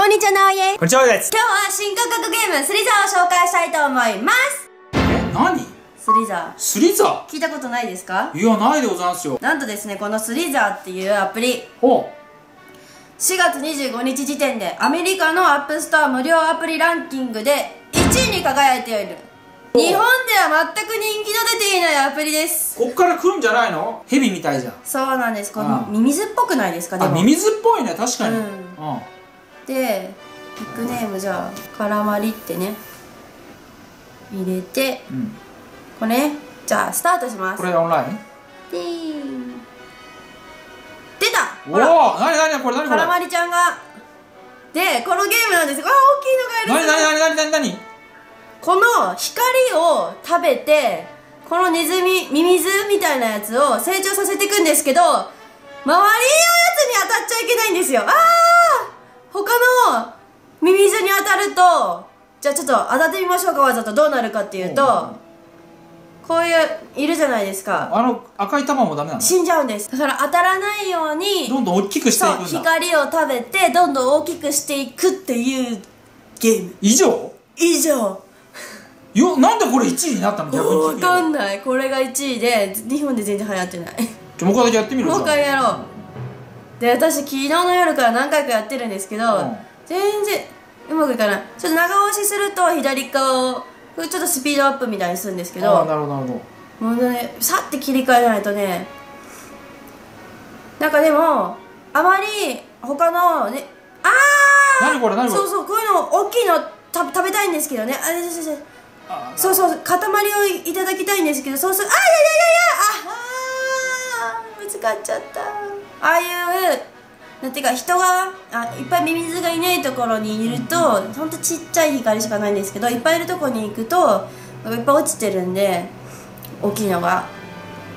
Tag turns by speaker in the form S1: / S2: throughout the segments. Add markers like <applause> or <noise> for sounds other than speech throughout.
S1: こんにちは、なおいです。
S2: こんにちはです。
S1: 今日は新感覚ゲーム、スリザーを紹介したいと思います。
S2: え何？
S1: スリザ
S2: スリザ
S1: ー？聞いたことないですか？
S2: ーいやないでございますよ。
S1: なんとですね、このスリザーっていうアプリ、
S2: ほ
S1: 4月25日時点でアメリカの App Store 無料アプリランキングで1位に輝いている。日本では全く人気の出ていないアプリです。
S2: うこっから来るんじゃないの？ヘビみたいじゃん。
S1: そうなんです。こ
S2: あ
S1: の
S2: あ
S1: ミミズっぽくないですか？で
S2: あ
S1: も。
S2: ミミズっぽいね確かに。
S1: う
S2: うんん、
S1: でニックネームじゃあカラマリってね入れて
S2: うん。
S1: これねじゃあスタートします。
S2: これオンライン？
S1: でーん出た！
S2: おお何何これ何これ？
S1: カラマリちゃんが。でこのゲームなんですがあ大きいのがいる
S2: 何何何何何何
S1: この光を食べてこのネズミミミズみたいなやつを成長させていくんですけど周りのやつに当たっちゃいけないんですよ。ああ他のミミズに当たるとじゃあちょっと当たってみましょうかわざと。どうなるかっていうとこういういるじゃないですか。
S2: あの赤い玉もダメなの？
S1: 死んじゃうんです。だから当たらないように
S2: どんどん大きくしていくんだ。
S1: 光を食べてどんどん大きくしていくっていうゲーム。
S2: 以上？
S1: 以上。
S2: よなんでこれ1位になったの？逆に聞
S1: わ
S2: く
S1: かんない。これが1位で日本で全然流行ってない。
S2: もう一回だけやってみる
S1: もう一回やろうで私昨日の夜から何回かやってるんですけど、
S2: うん。
S1: 全然うまくいかない。ちょっと長押しすると左側をちょっとスピードアップみたいにするんですけ
S2: ああ
S1: ど
S2: なるほどなるほど。
S1: もうねさって切り替えないとね。なんかでもあまり他のねああ
S2: 何これ何これ？
S1: そうそうこういうの大きいのた食べたいんですけどね。あれそうそうそう。
S2: あ
S1: そう塊をいただきたいんですけどそうするあいやいやいやいやああーぶつかっちゃったああいうなんていうか人があいっぱいミミズがいないところにいるとほんとちっちゃい光しかないんですけどいっぱいいるところに行くといっぱい落ちてるんで大きいのが。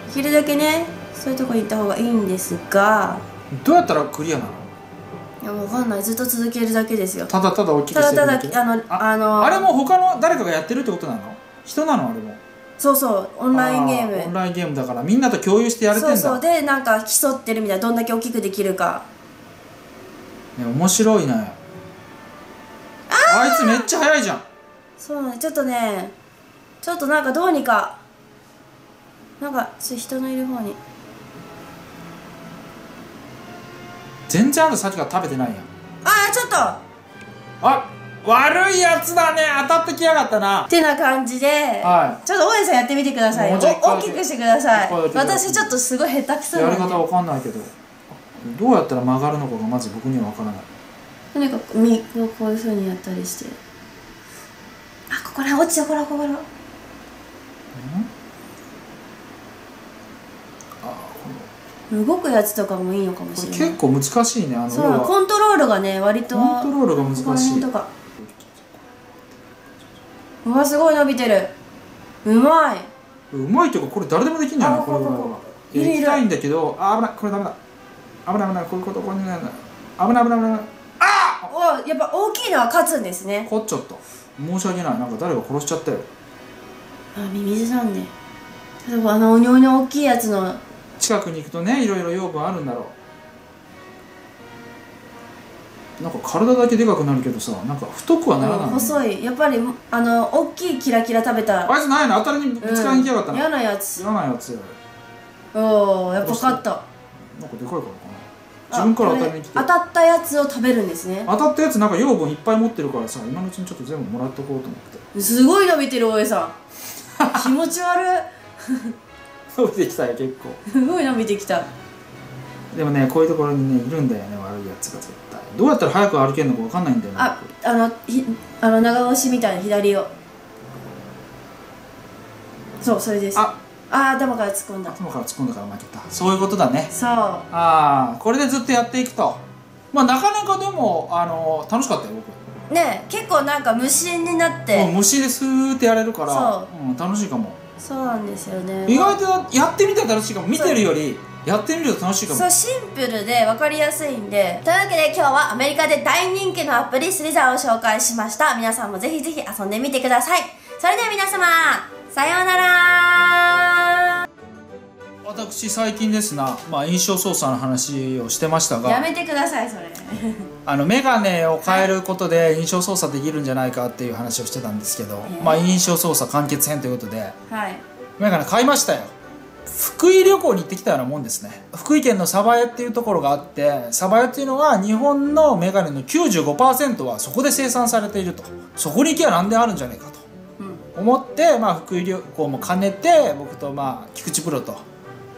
S1: できるだけねそういうとこに行った方がいいんですが。
S2: どうやったらクリアなの？
S1: いやもう分かんない。ずっと続けるだけですよ。
S2: ただただ大きく
S1: た
S2: してるだけ？
S1: だただあのあの
S2: あれも他の誰かがやってるってことなの？人なのあれも？
S1: そうそうオンラインゲーム。
S2: あオンラインゲームだからみんなと共有してやれてんだ。
S1: そうそうでなんか競ってるみたいなどんだけ大きくできるか。
S2: ね、面白いね。あいつめっちゃ速いじゃん。
S1: そうねちょっとねちょっとなんかどうにかなんか人のいる方に。
S2: 全然あんたさっきから食べてないやん。
S1: ああちょっと。
S2: あ悪いやつだね。当たってきやがったな。
S1: ってな感じで、
S2: は
S1: ちょっと大家さんやってみてください。大きくしてください。私ちょっとすごい下手くそ
S2: や
S1: なんで。
S2: り方わかんないけどどうやったら曲がるのかがまず僕にはわからない。
S1: とにかくみこうこういうふうにやったりして。あここら落ちたこらここら。動くやつとかもいいのかもしれない。
S2: 結構難しいねあの
S1: そうコントロールがね割と
S2: コントロールが難しい。
S1: とかうわすごい伸びてる。うまい。う
S2: まいというかこれ誰でもできんじゃない？
S1: あ
S2: これぐらい
S1: ここ
S2: は
S1: こいるいる。
S2: やりたいんだけどあ危ないこれダメだ。危ない危ないこういうことこういうの危ない危ない危ない。あ！
S1: おやっぱ大きいのは勝つんですね。
S2: こっちゃった申し訳ない。なんか誰が殺しちゃったよ。
S1: あミミズなんで例えばあのおにょおにょ大きいやつの。
S2: 近くに行くとねいろいろ養分あるんだろうなんか体だけでかくなるけどさなんか太くはならない、ね、
S1: 細い。やっぱりあの大きいキラキラ食べた
S2: あいつないの当たりにぶつかりに来やがったな、
S1: うん嫌なやつ。
S2: 嫌なやつや。
S1: おおやっぱ勝った。
S2: なんかでかいからかな。自分から当たりに来て。
S1: 当たったやつを食べるんですね。
S2: 当たったやつなんか養分いっぱい持ってるからさ今のうちにちょっと全部もらっとこうと思って。
S1: すごい伸びてる大江さん。<laughs> 気持ち悪い。
S2: 伸びてきたよ結構。
S1: すごい伸びてきた。
S2: でもねこういうところにねいるんだよね悪いやつが絶対どうやったら早く歩けるのか分かんないんだよね
S1: ああのひあの長押しみたいな左を。そうそれです。
S2: あ。
S1: あ頭から突っ込んだ。
S2: 頭から突っ込んだから負けた。そういうことだね。
S1: そう。
S2: ああこれでずっとやっていくと。まあなかなかでもあの楽しかったよ僕。
S1: ね結構なんか無心になっ
S2: もう
S1: て
S2: 虫でスーってやれるから、
S1: そう
S2: ん、楽しいかも。
S1: そうなんですよね。
S2: 意外とやってみたら楽しいかも。見てるよりやってみると楽しいかも。
S1: そうシンプルで分かりやすいんで。というわけで今日はアメリカで大人気のアプリスリザーを紹介しました。皆さんもぜひぜひ遊んでみてください。それでは皆様さようなら。
S2: 私最近ですな、まあ、印象操作の話をしてました
S1: や
S2: が
S1: めてくださいそれ。<laughs>
S2: あの眼鏡を変えることで印象操作できるんじゃないかっていう話をしてたんですけど、
S1: えー。
S2: まあ、印象操作完結編ということで。
S1: はい。
S2: 眼鏡買いましたよ福井旅行に行ってきたようなもんですね。福井県の鯖江っていうところがあって鯖江っていうのは日本の眼鏡の95%はそこで生産されていると。そこに行けば何であるんじゃないかと。
S1: うん。
S2: 思って、まあ、福井旅行も兼ねて僕と、まあ、菊池プロと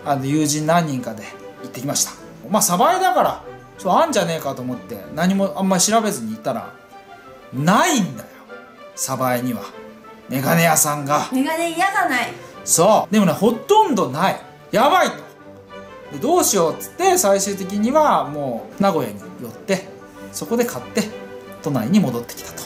S2: あの友人何人かで行ってきました。まあ鯖江だからそうあんじゃねえかと思って何もあんまり調べずに行ったらないんだよ。鯖江には。眼鏡屋さんが。
S1: メガネ嫌がない
S2: そう。でもねほとんどない。やばいと。でどうしようっつって最終的にはもう名古屋に寄ってそこで買って都内に戻ってきたと。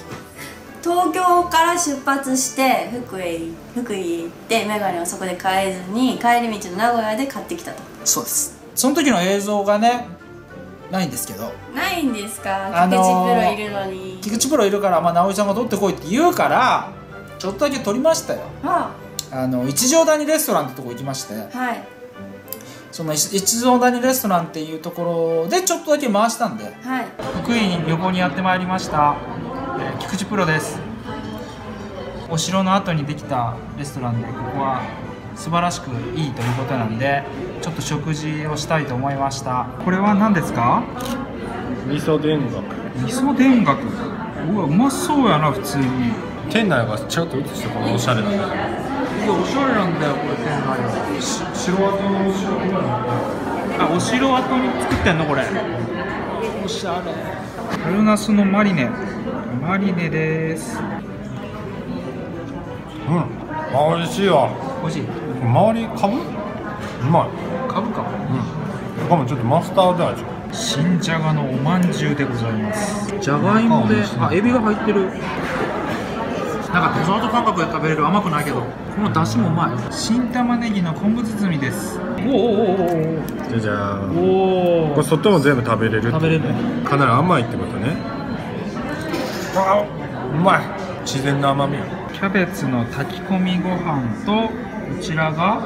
S1: 東京から出発して福井福井行ってメガネをそこで買えずに帰り道の名古屋で買ってきたと。
S2: そうです。その時の映像がねないんですけど。
S1: ないんですか？
S2: あのー
S1: 菊池プロいるのに。
S2: 菊池プロいるから、まあ、直井さんが撮ってこいって言うからちょっとだけ撮りましたよ。
S1: は
S2: あの一条谷レストランってとこ行きまして。
S1: あはい。
S2: その一一条谷レストランっていうところでちょっとだけ回したんで。
S1: はい。
S2: 福井に旅行にやってまいりました、えー菊池プロです。お城の後にできたレストランでここは素晴らしくいいということなんでちょっと食事をしたいと思いました。これは何ですか？
S3: 味噌田楽。
S2: 味噌田楽。うわうまそうやな普通に。
S3: 店内がちょっと映してこのおしゃれな。ね
S2: いやおしゃれなんだよこれ店内は
S3: 城跡のお城
S2: あお城跡に作ってんの？これ。おしゃれ。春ナスのマリネ。マリネです。
S3: うん。あ美味しいわ。
S2: 美味しい？
S3: 周りかぶうまい。
S2: かぶか。
S3: うん。しかもちょっとマスタード味
S2: 新じゃがのおまんじゅうでございます。じゃがいもであエビが入ってるなんかデザート感覚で食べれる甘くないけどこの出汁もうまい。新玉ねぎの昆布包みです。おおおお
S3: じゃじゃーん。
S2: おお
S3: これ外も全部食べれる
S2: 食べれる
S3: かなり甘いってことね。あうまい。自然な甘み
S2: キャベツの炊き込みご飯とこちらが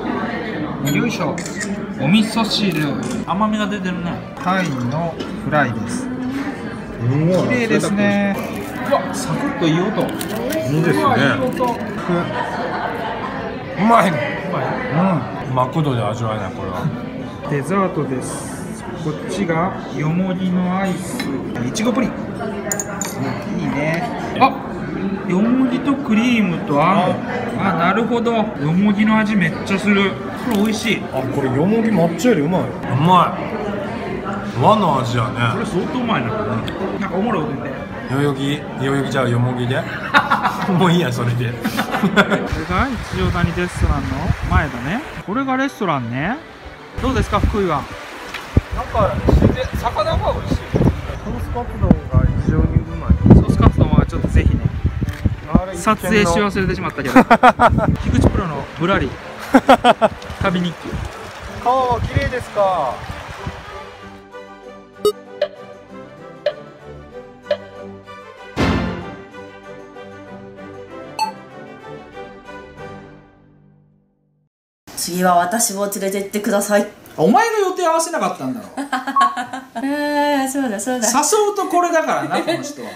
S2: よいしょ。お味噌汁。甘みが出てるね。タイのフライです。綺麗ですね。うわサクッといい音
S3: い。い。ですね
S2: うわいう
S3: まいうん。マクドで味わえないこれは
S2: デザートですこっちがよもぎのアイスいちごプリンいいねあよもぎとクリームとあん。あなるほどよもぎの味めっちゃするこれ美味しい
S3: あこれよもぎ抹茶よりうまいうまい和の味やねこ
S2: れ相当うまいななん。かおもろいこと言って
S3: 代々木代々木じゃあよもぎで？<laughs> もういいやそれで。
S2: これが一条谷レストランの？前だね。これがレストランね。どうですか福井は？
S3: なんか自然魚が美味しい。ソースカツ丼が非常にうまい。
S2: ソースカツ丼はちょっとぜひね。撮影し忘れてしまったけど。<laughs> 菊池プロのぶらり。旅日記。
S3: 川は綺麗ですか？
S1: 次は私を連れてってください。
S2: お前が予定合わせなかったんだろ。
S1: あ <laughs> あそうだそうだ。
S2: 誘うとこれだからなこの人は